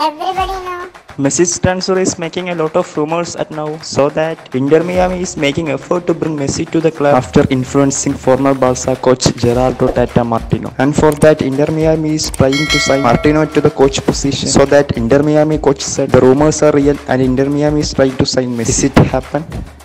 everybody know. Messi's transfer is making a lot of rumors at now, so that Inter Miami is making effort to bring Messi to the club after influencing former Barca coach Gerardo Tata Martino. And for that, Inter Miami is trying to sign Martino to the coach position, so that Inter Miami coach said the rumors are real and Inter Miami is trying to sign Messi. Is it happen?